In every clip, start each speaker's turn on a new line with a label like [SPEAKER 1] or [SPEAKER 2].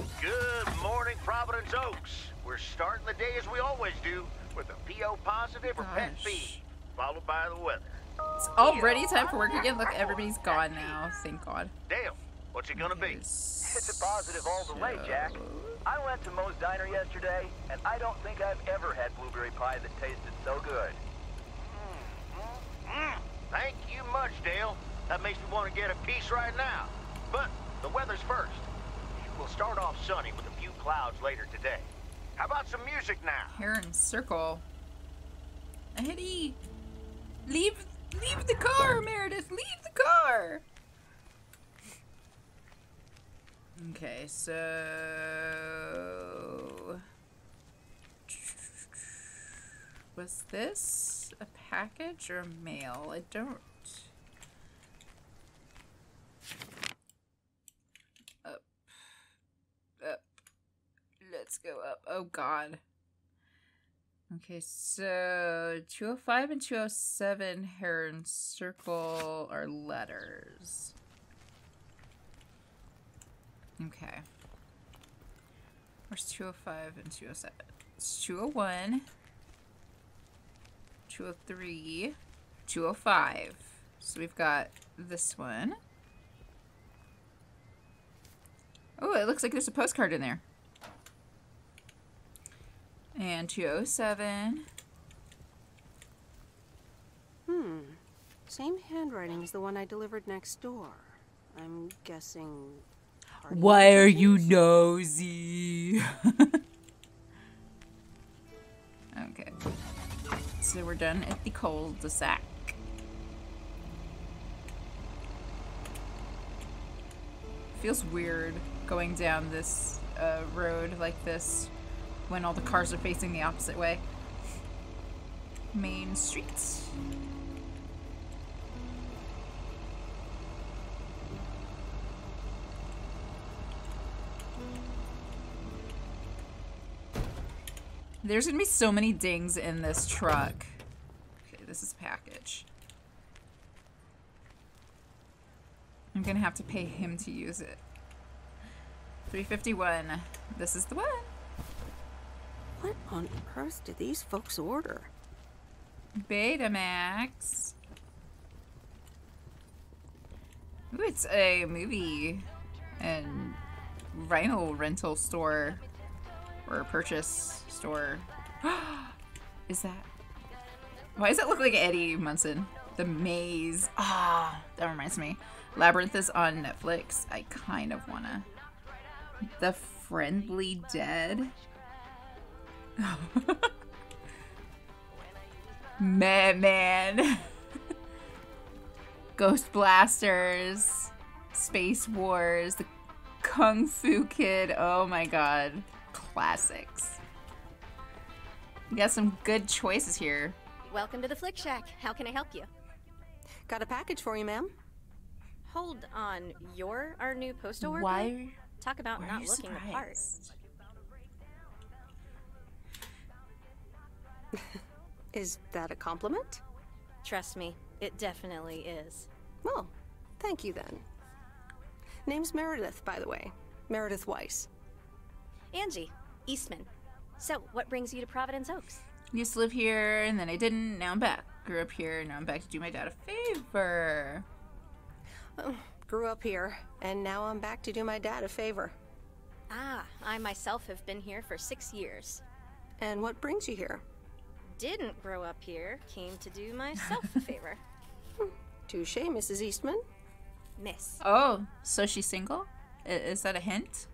[SPEAKER 1] Good morning, Providence Oaks. We're starting the day as we always do with a PO positive or pet
[SPEAKER 2] Gosh.
[SPEAKER 1] fee, followed by the weather.
[SPEAKER 2] It's already time for work again. Look, everybody's gone now. Thank God.
[SPEAKER 1] Dale, what's it gonna be?
[SPEAKER 3] It's a positive all the way, Jack. I went to Moe's Diner yesterday, and I don't think I've ever had blueberry pie that tasted so good.
[SPEAKER 1] Mm, thank you much, Dale. That makes me want to get a piece right now. But the weather's first. We'll start off sunny with a few clouds later today. How about some music now?
[SPEAKER 2] Heron Circle. Eddie, leave, leave the car, Meredith. Leave the car. Okay, so was this a package or mail? I don't. Up, up. Let's go up. Oh God. Okay, so 205 and 207 Heron Circle are letters. Okay. Where's 205 and 207? It's 201, 203, 205. So we've got this one. Oh, it looks like there's a postcard in there. And 207.
[SPEAKER 4] Hmm. Same handwriting as the one I delivered next door. I'm guessing.
[SPEAKER 2] Why are you nosy? okay. So we're done at the cul-de-sac. Feels weird going down this uh, road like this when all the cars are facing the opposite way. Main Street. There's gonna be so many dings in this truck. Okay, this is package. I'm gonna have to pay him to use it. 351. This is the one.
[SPEAKER 4] What on earth did these folks order?
[SPEAKER 2] Betamax. Ooh, it's a movie and vinyl rental store or purchase store. is that? Why does it look like Eddie Munson? The Maze. Ah, that reminds me. Labyrinth is on Netflix. I kind of wanna. The Friendly Dead. Man, man. Ghost Blasters, Space Wars, the Kung Fu Kid. Oh my god. Classics. You got some good choices here.
[SPEAKER 5] Welcome to the Flick Shack. How can I help you?
[SPEAKER 4] Got a package for you, ma'am.
[SPEAKER 5] Hold on. You're our new postal worker?
[SPEAKER 2] Why,
[SPEAKER 5] Talk about
[SPEAKER 2] why are
[SPEAKER 5] not
[SPEAKER 2] you
[SPEAKER 5] looking the part.
[SPEAKER 4] Is that a compliment?
[SPEAKER 5] Trust me, it definitely is.
[SPEAKER 4] Well, thank you then. Name's Meredith, by the way. Meredith Weiss.
[SPEAKER 5] Angie, Eastman. So, what brings you to Providence Oaks?
[SPEAKER 2] Used to live here, and then I didn't. Now I'm back. Grew up here, now I'm back to do my dad a favor.
[SPEAKER 4] Oh, grew up here, and now I'm back to do my dad a favor.
[SPEAKER 5] Ah, I myself have been here for six years.
[SPEAKER 4] And what brings you here?
[SPEAKER 5] Didn't grow up here, came to do myself a favor.
[SPEAKER 4] Touche, Mrs. Eastman.
[SPEAKER 5] Miss.
[SPEAKER 2] Oh, so she's single? Is that a hint?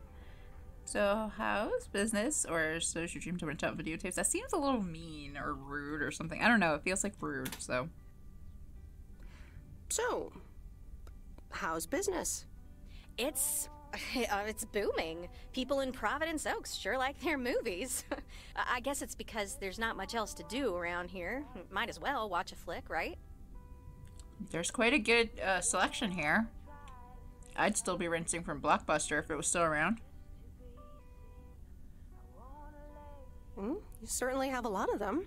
[SPEAKER 2] So how's business? Or so is your dream to rent out videotapes? That seems a little mean or rude or something. I don't know. It feels like rude. So
[SPEAKER 4] So, how's business?
[SPEAKER 5] It's it's booming. People in Providence Oaks sure like their movies. I I guess it's because there's not much else to do around here. Might as well watch a flick, right?
[SPEAKER 2] there's quite a good uh, selection here. I'd still be rinsing from Blockbuster if it was still around.
[SPEAKER 4] Hmm, you certainly have a lot of them.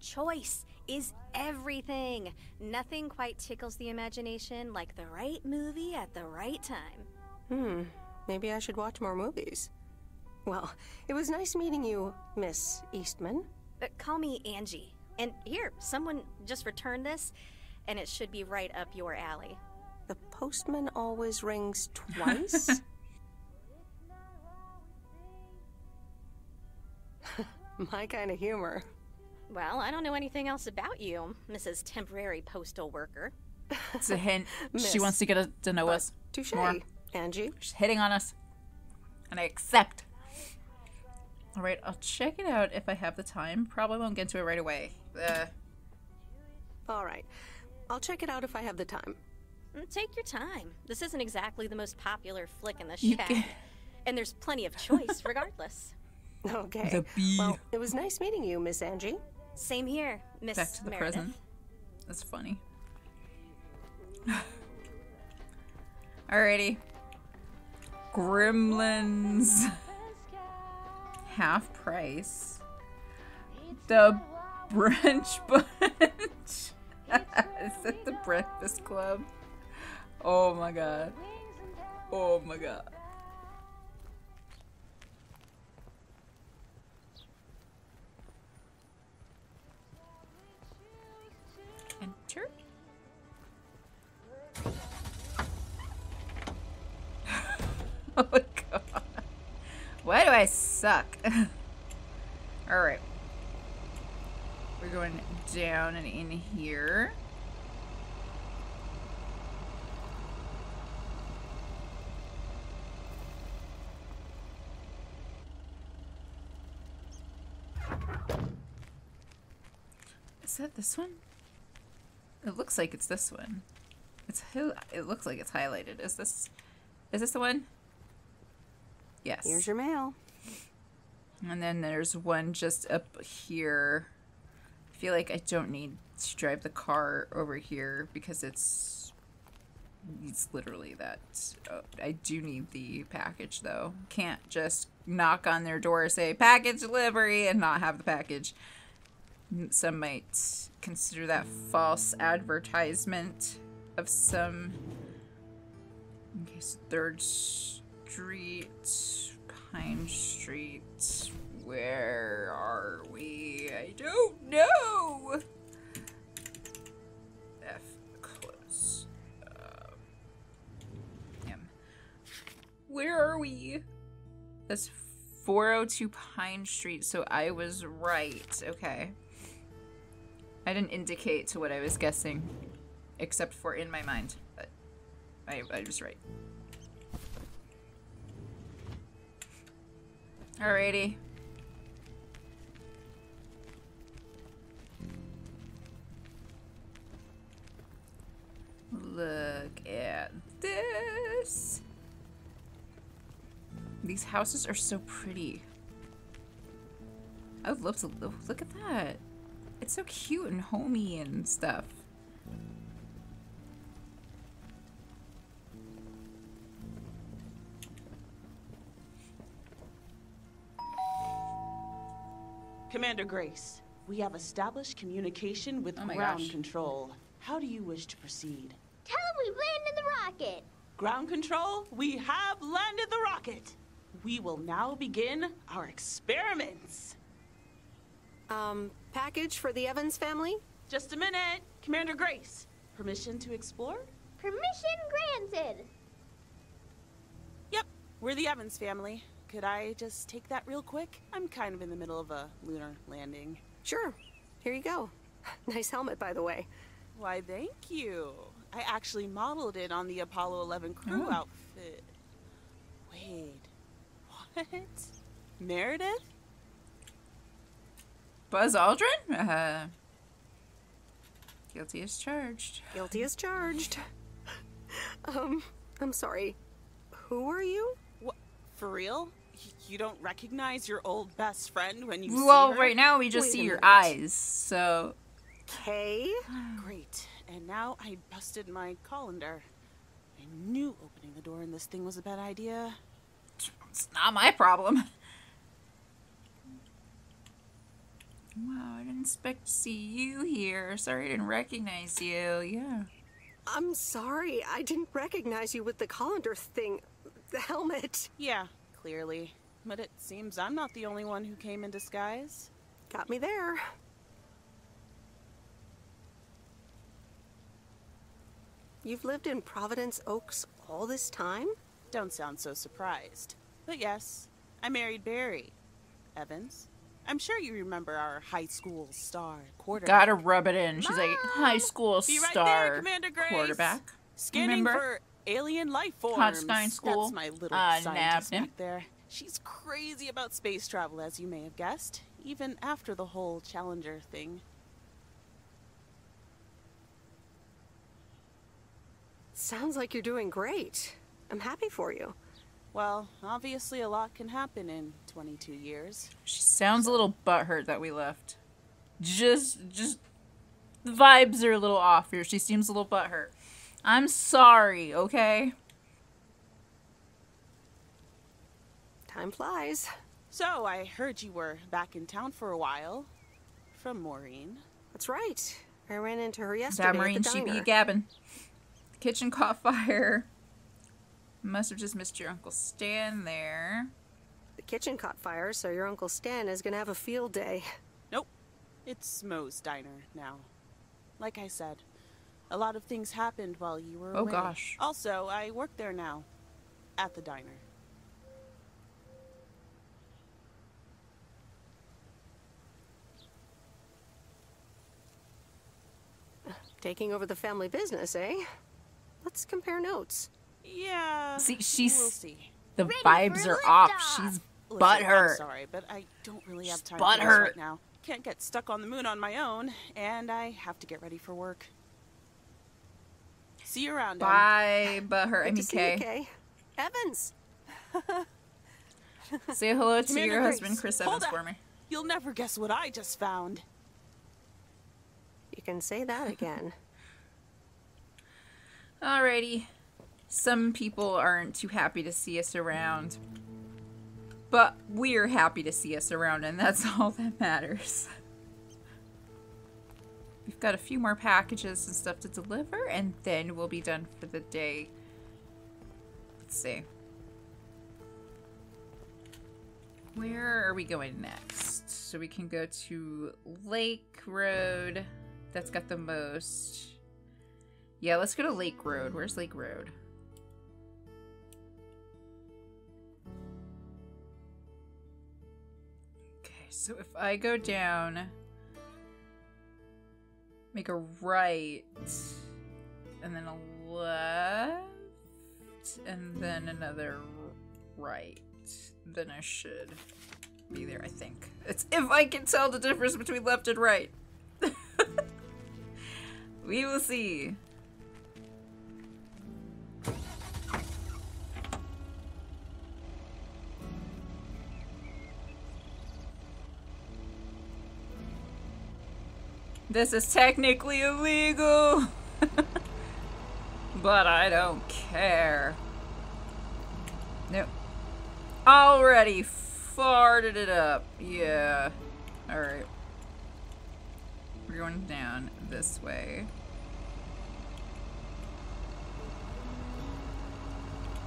[SPEAKER 5] Choice is everything. Nothing quite tickles the imagination like the right movie at the right time.
[SPEAKER 4] Hmm, maybe I should watch more movies. Well, it was nice meeting you, Miss Eastman.
[SPEAKER 5] Uh, call me Angie. And here, someone just returned this, and it should be right up your alley.
[SPEAKER 4] The postman always rings twice? My kind of humor.
[SPEAKER 5] Well, I don't know anything else about you, Mrs. Temporary Postal Worker.
[SPEAKER 2] It's a hint. she wants to get us to know us
[SPEAKER 4] Touche,
[SPEAKER 2] more.
[SPEAKER 4] Angie.
[SPEAKER 2] She's hitting on us. And I accept. Alright, I'll check it out if I have the time. Probably won't get to it right away. Uh,
[SPEAKER 4] All right. I'll check it out if I have the time.
[SPEAKER 5] Mm, Take your time. This isn't exactly the most popular flick in the
[SPEAKER 2] You
[SPEAKER 5] shack.
[SPEAKER 2] can-
[SPEAKER 5] And there's plenty of choice, regardless.
[SPEAKER 4] Okay.
[SPEAKER 2] The bee.
[SPEAKER 4] Well, it was nice meeting you, Miss Angie.
[SPEAKER 5] Same here, Miss
[SPEAKER 2] back to the
[SPEAKER 5] Meredith.
[SPEAKER 2] present. That's funny. Alrighty. Gremlins. Half price. The brunch bunch. Is it the breakfast club? Oh my god. Oh my god. oh my god. Why do I suck? Alright. We're going down and in here. Is that this one? It looks like it's this one. It's it looks like it's highlighted. Is this is this the one? Yes.
[SPEAKER 4] Here's your mail.
[SPEAKER 2] And then there's one just up here. I feel like I don't need to drive the car over here because it's it's literally that. Oh, I do need the package though. Can't just knock on their door say package delivery and not have the package. Some might consider that false advertisement of some. Okay, so Third Street, Pine Street. Where are we? I don't know. F close. Um. Where are we? That's 402 Pine Street, so I was right. Okay. I didn't indicate to what I was guessing, except for in my mind, but I, I was right. Alrighty. Look at this. These houses are so pretty. I would love to. Look at that. It's so cute and homey and stuff.
[SPEAKER 6] Commander Grace, we have established communication with
[SPEAKER 2] Oh
[SPEAKER 6] ground
[SPEAKER 2] gosh.
[SPEAKER 6] control. How do you wish to proceed?
[SPEAKER 7] Tell them we landed the rocket.
[SPEAKER 6] Ground control, we have landed the rocket. We will now begin our experiments.
[SPEAKER 4] Um, package for the Evans family?
[SPEAKER 6] Just a minute. Commander Grace, permission to explore?
[SPEAKER 7] Permission granted.
[SPEAKER 6] Yep, we're the Evans family. Could I just take that real quick? I'm kind of in the middle of a lunar landing.
[SPEAKER 4] Sure. Here you go. Nice helmet, by the way.
[SPEAKER 6] Why, thank you. I actually modeled it on the Apollo 11 crew
[SPEAKER 2] Oh.
[SPEAKER 6] outfit. Wait, what? Meredith?
[SPEAKER 2] Buzz Aldrin? Uh, guilty as charged.
[SPEAKER 4] Guilty as charged. Um, I'm sorry. Who are you?
[SPEAKER 6] What? For real? Y- You don't recognize your old best friend when you
[SPEAKER 2] Well,
[SPEAKER 6] see her?
[SPEAKER 2] right now we just
[SPEAKER 4] Wait
[SPEAKER 2] see your
[SPEAKER 4] minute.
[SPEAKER 2] eyes, so
[SPEAKER 4] Kay?
[SPEAKER 6] Great. And now I busted my colander. I knew opening the door in this thing was a bad idea.
[SPEAKER 2] it's not my problem. Wow, I didn't expect to see you here. Sorry I didn't recognize you. Yeah.
[SPEAKER 4] I'm sorry. I didn't recognize you with the colander thing. The helmet.
[SPEAKER 6] Yeah, clearly. but it seems I'm not the only one who came in disguise.
[SPEAKER 4] Got me there. You've lived in Providence Oaks all this time?
[SPEAKER 6] Don't sound so surprised. But yes, I married Barry. Evans. I'm sure you remember our high school star quarterback.
[SPEAKER 2] Gotta rub it in. She's like high school
[SPEAKER 6] Be right
[SPEAKER 2] star
[SPEAKER 6] there, Commander Grace.
[SPEAKER 2] quarterback.
[SPEAKER 6] Scanning
[SPEAKER 2] Remember?
[SPEAKER 6] for alien life forms.
[SPEAKER 2] Constein School,
[SPEAKER 6] That's my little
[SPEAKER 2] uh,
[SPEAKER 6] scientist back there. She's crazy about space travel, as you may have guessed, even after the whole Challenger thing.
[SPEAKER 4] Sounds like you're doing great. I'm happy for you.
[SPEAKER 6] Well, obviously a lot can happen in 22 years.
[SPEAKER 2] She sounds a little butthurt that we left. Just, just, the vibes are a little off here. She seems a little butthurt. I'm sorry, okay?
[SPEAKER 4] Time flies.
[SPEAKER 6] So, I heard you were back in town for a while. From Maureen.
[SPEAKER 4] That's right. I ran into her yesterday
[SPEAKER 2] That Maureen,
[SPEAKER 4] at the
[SPEAKER 2] she be
[SPEAKER 4] diner.
[SPEAKER 2] gabbing. Kitchen caught fire. Must have just missed your Uncle Stan there.
[SPEAKER 4] The kitchen caught fire, so your Uncle Stan is gonna have a field day.
[SPEAKER 6] Nope. It's Moe's diner now. Like I said, a lot of things happened while you were
[SPEAKER 2] Oh,
[SPEAKER 6] away.
[SPEAKER 2] gosh.
[SPEAKER 6] Also, I work there now. At the diner.
[SPEAKER 4] Taking over the family business, eh? Let's compare notes.
[SPEAKER 6] Yeah.
[SPEAKER 2] See,
[SPEAKER 6] We'll
[SPEAKER 2] she's
[SPEAKER 6] see.
[SPEAKER 2] the
[SPEAKER 7] Ready
[SPEAKER 2] vibes
[SPEAKER 7] for
[SPEAKER 2] are off.
[SPEAKER 7] liftoff.
[SPEAKER 2] She's
[SPEAKER 6] Listen, I'm
[SPEAKER 2] butthurt.
[SPEAKER 6] sorry, but I don't really have
[SPEAKER 2] She's
[SPEAKER 6] time for this right now. Can't get stuck on the moon on my own, and I have to get ready for work. See you around. Em.
[SPEAKER 2] Bye, butthurt. I
[SPEAKER 4] Good
[SPEAKER 2] mean,
[SPEAKER 4] to see you,
[SPEAKER 2] Kay.
[SPEAKER 4] Kay. Evans!
[SPEAKER 2] Say hello to
[SPEAKER 6] Commander
[SPEAKER 2] your
[SPEAKER 6] Grace,
[SPEAKER 2] husband, Chris
[SPEAKER 6] hold
[SPEAKER 2] Evans,
[SPEAKER 6] up.
[SPEAKER 2] for me.
[SPEAKER 6] You'll never guess what I just found.
[SPEAKER 4] You can say that again.
[SPEAKER 2] Alrighty. Some people aren't too happy to see us around. But we're happy to see us around, and that's all that matters. Got a few more packages and stuff to deliver, and then we'll be done for the day. Let's see. Where are we going next? So we can go to Lake Road. That's got the most. Yeah, let's go to Lake Road. Where's Lake Road? Okay, so if I go down, make a right, and then a left, and then another right, then I should be there, I think. It's if I can tell the difference between left and right. we will see. This is technically illegal. but I don't care. Nope. Already farted it up. Yeah. Alright. We're going down this way.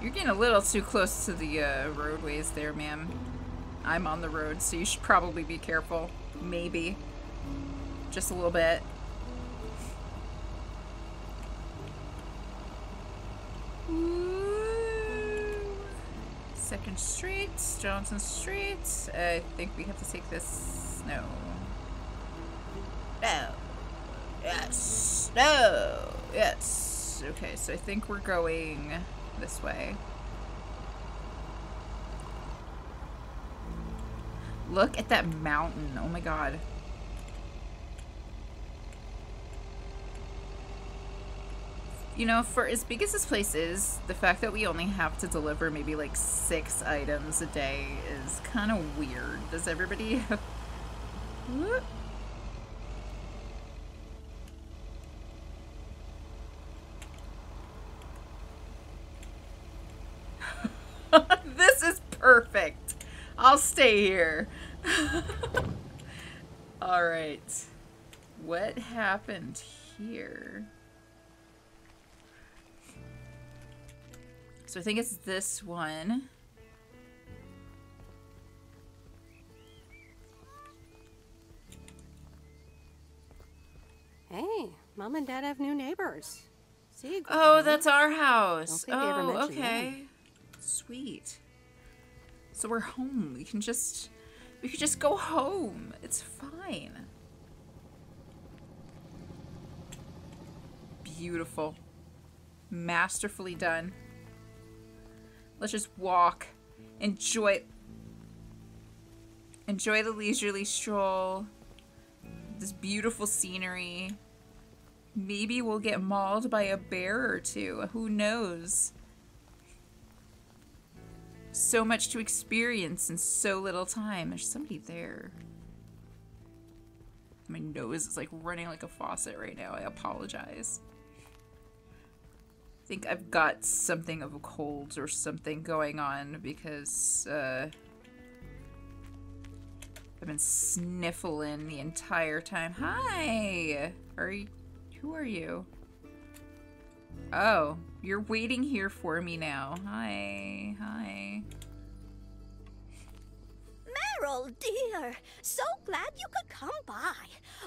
[SPEAKER 2] You're getting a little too close to the uh, roadways there, ma'am. I'm on the road, so you should probably be careful. Maybe. Just a little bit. Second Street, Johnson Street. I think we have to take this. No. No. Oh, yes. No. Yes. Okay, so I think we're going this way. Look at that mountain. Oh my god. You know, for as big as this place is, the fact that we only have to deliver maybe like six items a day is kind of weird. Does everybody. Whoop. this is perfect. I'll stay here. All right. What happened here? So I think it's this one.
[SPEAKER 4] Hey, mom and dad have new neighbors.
[SPEAKER 2] Oh, that's our house. Oh, okay. Sweet. So we're home. We can just we can just go home. It's fine. Beautiful. Masterfully done. Let's just walk. Enjoy enjoy the leisurely stroll. This beautiful scenery. Maybe we'll get mauled by a bear or two. Who knows? So much to experience in so little time. There's somebody there. My nose is like running like a faucet right now. I apologize. I think I've got something of a cold or something going on because uh, I've been sniffling the entire time. Hi! Are you. Who are you? Oh, you're waiting here for me now. Hi. Hi.
[SPEAKER 5] Meryl, dear, so glad you could come by.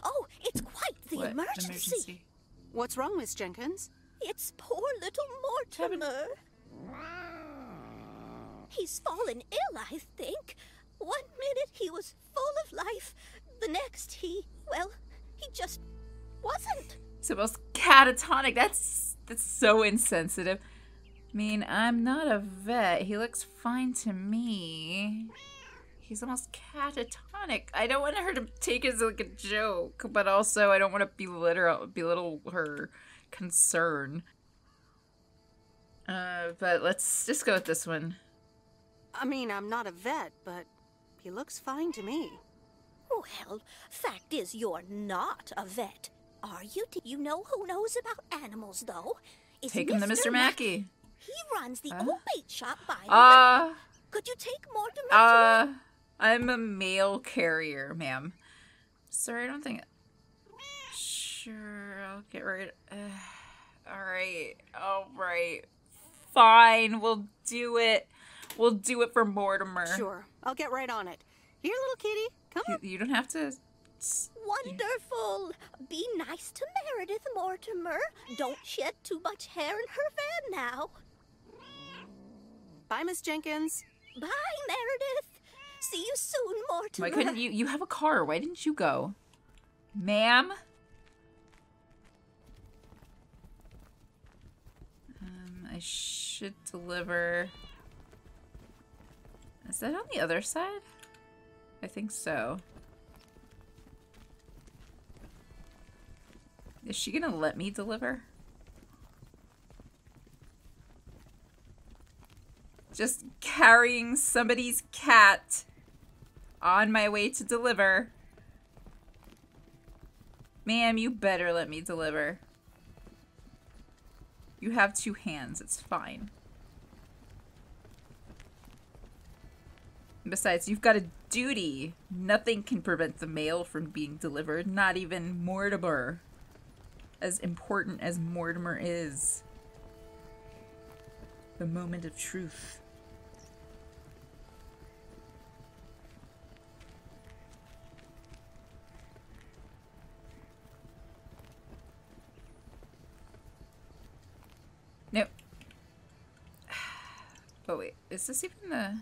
[SPEAKER 5] Oh, it's quite the
[SPEAKER 2] What?
[SPEAKER 5] emergency.
[SPEAKER 4] What's wrong, Miss Jenkins?
[SPEAKER 5] It's poor little Mortimer. He's fallen ill, I think. One minute he was full of life, the next he, well, he just wasn't.
[SPEAKER 2] It's almost catatonic. That's that's so insensitive. I mean, I'm not a vet. He looks fine to me. He's almost catatonic. I don't want her to take it as like a joke, but also I don't want to belittle belittle her concern. Uh, but let's just go with this one.
[SPEAKER 4] I mean, I'm not a vet, but he looks fine to me.
[SPEAKER 5] Well, fact is, you're not a vet, are you? Do you know who knows about animals, though? Is
[SPEAKER 2] Take him to Mr. Mackey.
[SPEAKER 5] He runs the old bait shop by the
[SPEAKER 2] Uh,
[SPEAKER 5] Could you take more to
[SPEAKER 2] uh, I'm a mail carrier, ma'am. Sorry, I don't think. Sure, I'll get right. Uh, all right, all right, fine. We'll do it. We'll do it for Mortimer.
[SPEAKER 4] Sure, I'll get right on it. Here, little kitty, come
[SPEAKER 2] You,
[SPEAKER 4] on.
[SPEAKER 2] you don't have to.
[SPEAKER 5] Wonderful! Be nice to Meredith, Mortimer. Don't shed too much hair in her van now.
[SPEAKER 4] Bye, Miss Jenkins.
[SPEAKER 5] Bye, Meredith. See you soon, Mortimer.
[SPEAKER 2] Why couldn't you? You have a car. Why didn't you go, ma'am? I should deliver. Is that on the other side? I think so. Is she gonna let me deliver? Just carrying somebody's cat on my way to deliver. Ma'am, you better let me deliver. You have two hands, it's fine. Besides, you've got a duty. Nothing can prevent the mail from being delivered, not even Mortimer. As important as Mortimer is. The moment of truth. Nope. Oh wait, is this even the?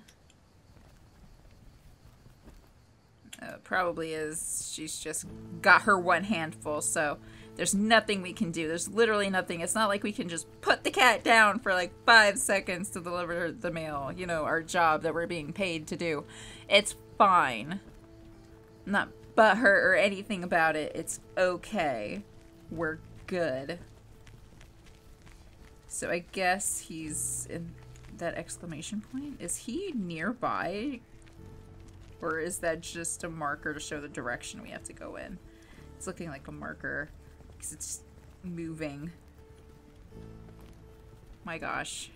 [SPEAKER 2] Uh, probably is. She's just got her one handful, so there's nothing we can do. There's literally nothing. It's not like we can just put the cat down for like five seconds to deliver the mail. You know, our job that we're being paid to do. It's fine. I'm not butthurt or anything about it. It's okay. We're good. So I guess he's in that exclamation point. Is he nearby? Or is that just a marker to show the direction we have to go in? It's looking like a marker because it's moving. My gosh.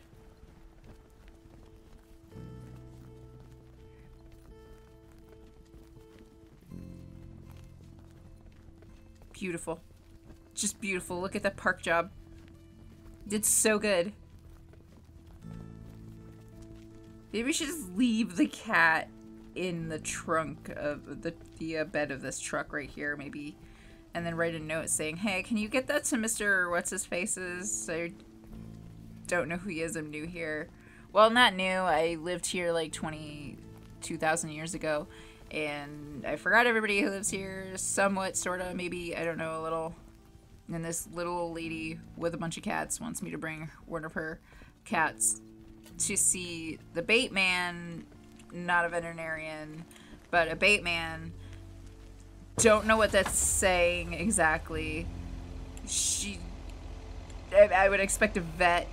[SPEAKER 2] Beautiful. Just beautiful. Look at that park job. Did so good. Maybe we should just leave the cat in the trunk of the, the uh, bed of this truck right here. Maybe and then write a note saying, "Hey, can you get that to Mister What's His Faces? I don't know who he is. I'm new here. Well, not new. I lived here like twenty two thousand years ago, and I forgot everybody who lives here. Somewhat, sorta, maybe. I don't know, a little." And this little lady with a bunch of cats wants me to bring one of her cats to see the bait man, not a veterinarian, but a bait man. Don't know what that's saying exactly. She, I, I would expect a vet,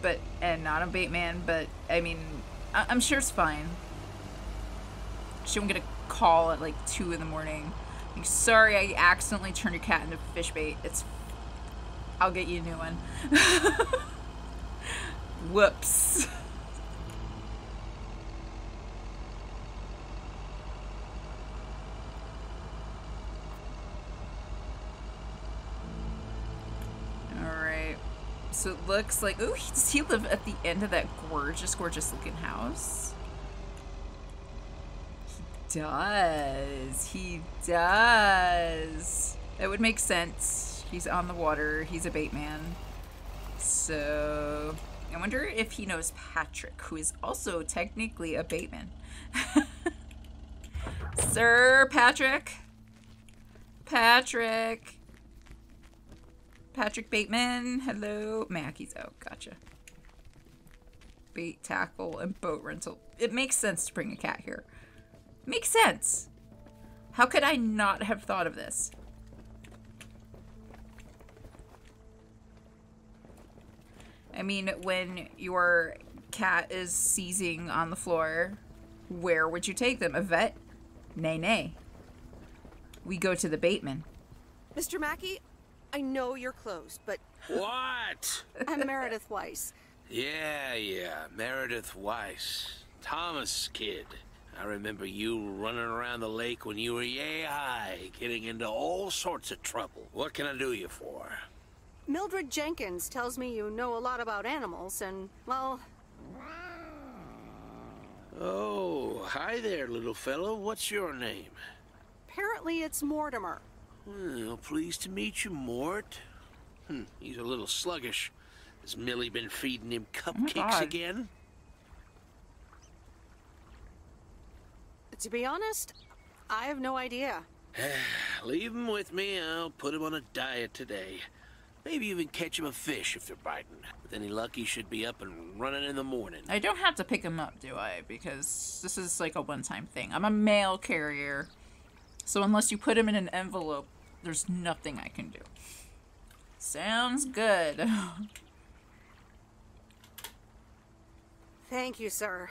[SPEAKER 2] but and not a bait man. But I mean, I, I'm sure it's fine. She won't get a call at like two in the morning. Sorry, I accidentally turned your cat into fish bait. It's, I'll get you a new one. Whoops. Alright. So it looks like. Ooh, does he live at the end of that gorgeous, gorgeous looking house? He does. He does. That would make sense. He's on the water. He's a bait man. So. I wonder if he knows Patrick, who is also technically a baitman. Sir Patrick? Patrick? Patrick Bateman, hello. Mackey's out, gotcha. Bait, tackle, and boat rental. It makes sense to bring a cat here. Makes sense. How could I not have thought of this? I mean, when your cat is seizing on the floor, where would you take them? A vet? Nay, nay. We go to the Bateman.
[SPEAKER 4] Mr. Mackey, I know you're closed, but
[SPEAKER 8] What?
[SPEAKER 4] I'm Meredith Weiss.
[SPEAKER 8] Yeah, yeah, Meredith Weiss. Thomas kid. I remember you running around the lake when you were yay high, getting into all sorts of trouble. What can I do you for?
[SPEAKER 4] Mildred Jenkins tells me you know a lot about animals, and, well,
[SPEAKER 8] Oh, hi there, little fellow. What's your name?
[SPEAKER 4] apparently it's Mortimer.
[SPEAKER 8] Well, pleased to meet you, Mort. Hmm, he's a little sluggish. Has Millie been feeding him cupcakes
[SPEAKER 2] God.
[SPEAKER 8] again?
[SPEAKER 4] To be honest, I have no idea.
[SPEAKER 8] Leave him with me. I'll put him on a diet today. Maybe even catch him a fish if they're biting. With any luck, he should be up and running in the morning.
[SPEAKER 2] I don't have to pick him up, do I? Because this is like a one time thing. I'm a mail carrier. So unless you put him in an envelope, there's nothing I can do. Sounds good.
[SPEAKER 4] Thank you, sir.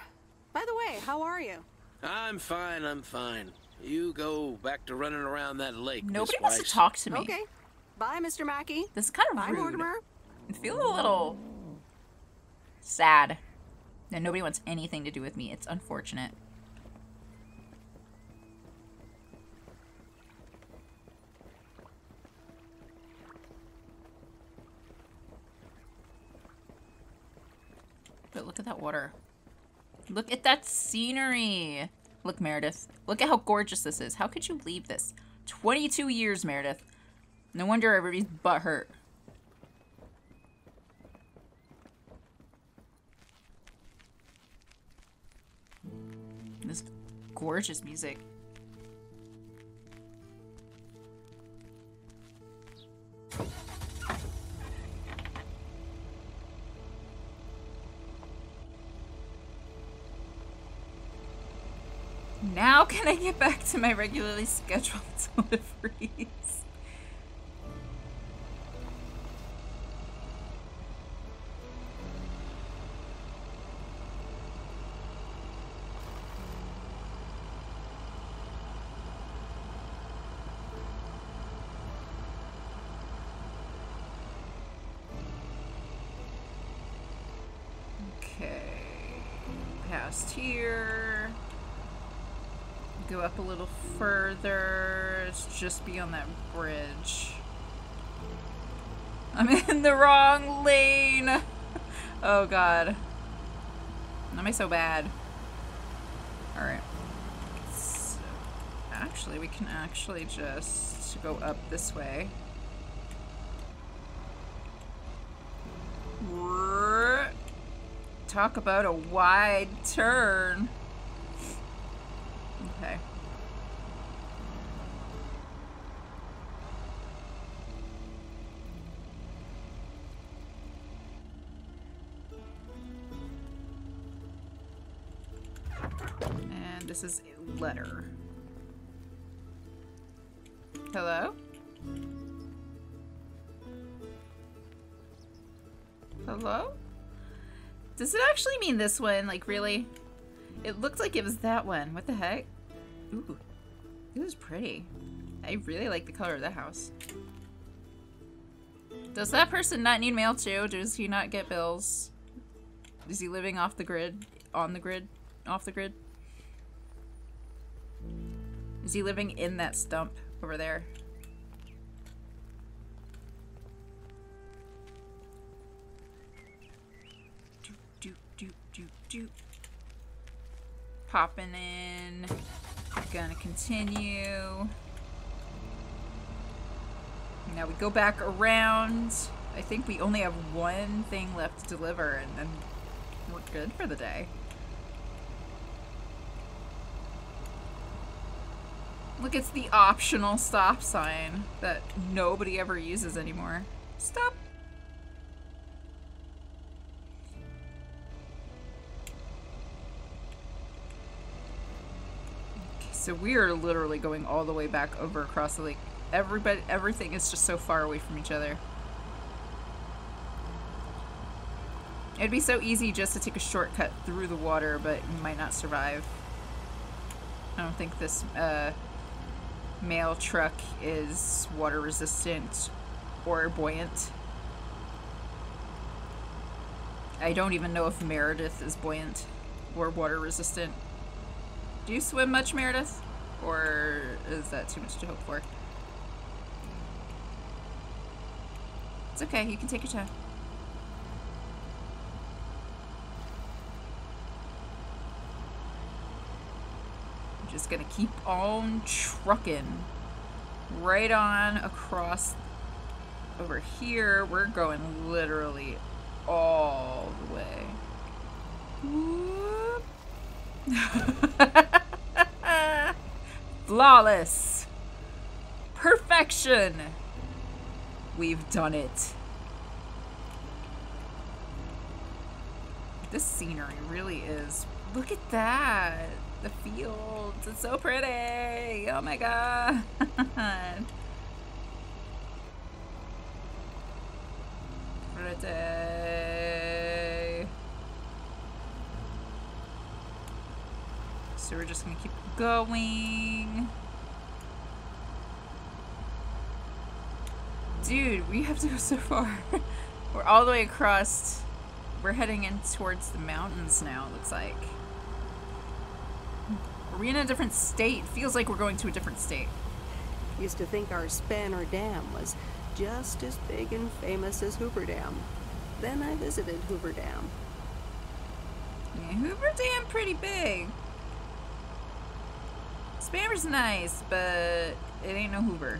[SPEAKER 4] By the way, how are you?
[SPEAKER 8] I'm fine, I'm fine. You go back to running around that lake.
[SPEAKER 2] Nobody wants to talk to me.
[SPEAKER 4] Okay. Bye, Mr. Mackey.
[SPEAKER 2] This is kind of
[SPEAKER 4] Bye,
[SPEAKER 2] rude.
[SPEAKER 4] Mortimer.
[SPEAKER 2] I feel a little sad that nobody wants anything to do with me. It's unfortunate. But look at that water. Look at that scenery. Look, Meredith. Look at how gorgeous this is. How could you leave this? 22 years, Meredith. No wonder everybody's butt hurt. This gorgeous music. Can I get back to my regularly scheduled deliveries? Okay. Past here. Go up a little further. It's just beyond that bridge. I'm in the wrong lane. Oh god. Am I so bad? Alright. So, actually, we can actually just go up this way. Talk about a wide turn. And this is a letter. Hello? Hello? Does it actually mean this one? Like, really? It looked like it was that one. What the heck? Ooh. It was pretty. I really like the color of the house. Does that person not need mail too? Does he not get bills? Is he living off the grid? On the grid? Off the grid? Is he living in that stump over there? Popping in. Gonna continue. Now we go back around. I think we only have one thing left to deliver and then we're good for the day. Look, it's the optional stop sign that nobody ever uses anymore. Stop. Okay, so we are literally going all the way back over across the lake. Everybody, everything is just so far away from each other. It'd be so easy just to take a shortcut through the water, but might not survive. I don't think this, uh, mail truck is water resistant or buoyant. I don't even know if Meredith is buoyant or water resistant. Do you swim much, Meredith? Or is that too much to hope for? It's okay, you can take your time. Just gonna keep on trucking right on across over here. We're going literally all the way. Flawless. Perfection. We've done it. This scenery really is. Look at that the fields. It's so pretty. Oh my god. pretty. So we're just gonna keep going. Dude, we have to go so far. we're all the way across. We're heading in towards the mountains now, it looks like. We in a different state? Feels like we're going to a different state.
[SPEAKER 4] Used to think our Spanner Dam was just as big and famous as Hoover Dam. Then I visited Hoover Dam.
[SPEAKER 2] Yeah, Hoover Dam pretty big. Spanner's nice, but it ain't no Hoover.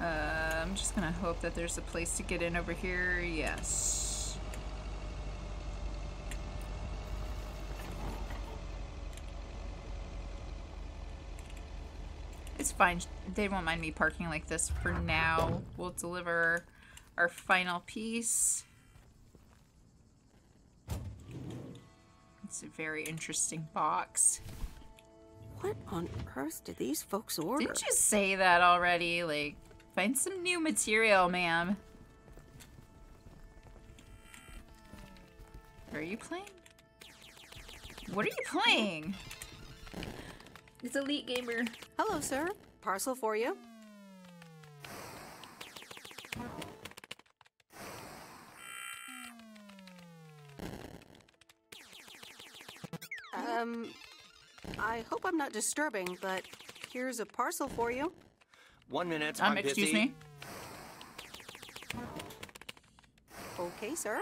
[SPEAKER 2] Uh, I'm just gonna hope that there's a place to get in over here. Yes. It's fine. They won't mind me parking like this for now. We'll deliver our final piece. It's a very interesting box.
[SPEAKER 4] What on earth did these folks order?
[SPEAKER 2] Didn't you say that already? Like, find some new material, ma'am. Are you playing? What are you playing? It's Elite Gamer.
[SPEAKER 4] Hello, sir. Parcel for you. Um, I hope I'm not disturbing, but here's a parcel for you.
[SPEAKER 9] One minute.
[SPEAKER 2] Um,
[SPEAKER 9] I'm
[SPEAKER 2] excuse
[SPEAKER 9] busy.
[SPEAKER 2] me.
[SPEAKER 4] Okay, sir.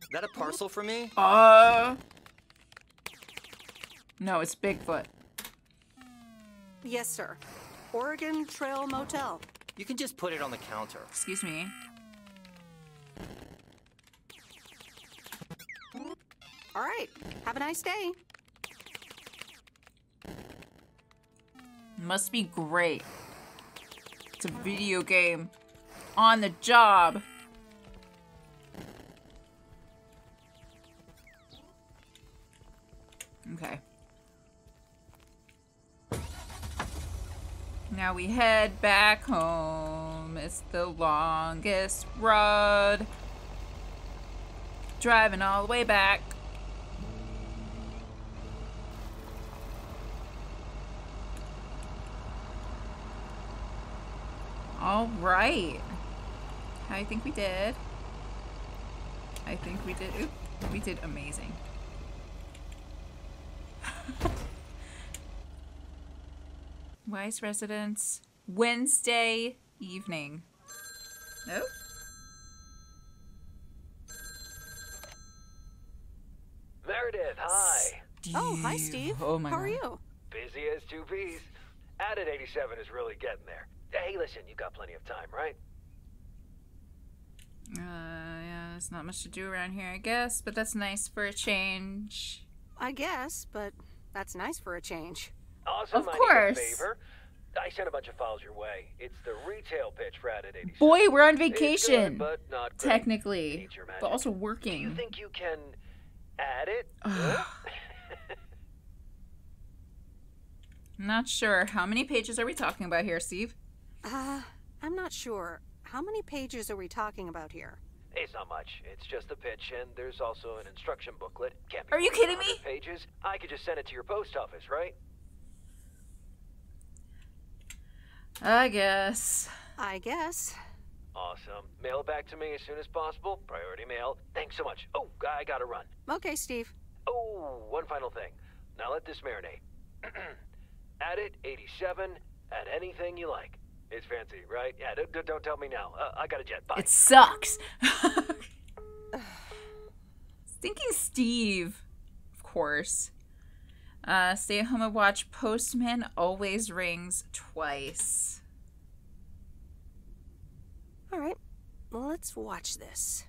[SPEAKER 9] Is that a parcel for me?
[SPEAKER 2] Uh. No, it's Bigfoot.
[SPEAKER 4] Yes, sir. Oregon Trail Motel.
[SPEAKER 9] You can just put it on the counter.
[SPEAKER 2] Excuse me.
[SPEAKER 4] All right. Have a nice day.
[SPEAKER 2] Must be great. It's a video game. On the job. We head back home. It's the longest road. Driving all the way back. All right. I think we did. I think we did. Oop, we did amazing. Weiss residence. Wednesday evening. Oh.
[SPEAKER 3] Meredith, hi.
[SPEAKER 4] Oh, hi, Steve.
[SPEAKER 2] Oh my
[SPEAKER 4] How are
[SPEAKER 2] God.
[SPEAKER 4] you?
[SPEAKER 3] Busy as two peas. Added 87 is really getting there. Hey, listen, you got plenty of time, right?
[SPEAKER 2] Uh, yeah, there's not much to do around here, I guess, but that's nice for a change.
[SPEAKER 4] I guess, but that's nice for a change.
[SPEAKER 3] Awesome.
[SPEAKER 2] Of
[SPEAKER 3] I
[SPEAKER 2] course.
[SPEAKER 3] I sent a bunch of files your way. It's the retail pitch for Added 87.
[SPEAKER 2] Boy, we're on
[SPEAKER 3] It's good,
[SPEAKER 2] vacation.
[SPEAKER 3] but not great.
[SPEAKER 2] Technically, but also working.
[SPEAKER 3] Do you think you can add it?
[SPEAKER 2] Not sure. How many pages are we talking about here, Steve?
[SPEAKER 4] Uh, I'm not sure. How many pages are we talking about here?
[SPEAKER 3] It's not much. It's just the pitch, and there's also an instruction booklet. Can't be
[SPEAKER 2] Are you kidding me?
[SPEAKER 3] Pages. I could just send it to your post office, right?
[SPEAKER 2] I guess.
[SPEAKER 4] I guess.
[SPEAKER 3] Awesome. Mail it back to me as soon as possible. Priority mail. Thanks so much. Oh, I gotta run.
[SPEAKER 4] Okay, Steve.
[SPEAKER 3] Oh, one final thing. Now let this marinate. Add it 87. Add anything you like. It's fancy, right? Yeah. Don't, don't- don't tell me now. Uh, I got a jet. Bye.
[SPEAKER 2] It sucks. Stinking Steve, of course. Uh, stay at home and watch Postman always rings twice.
[SPEAKER 4] All right. Well, let's watch this.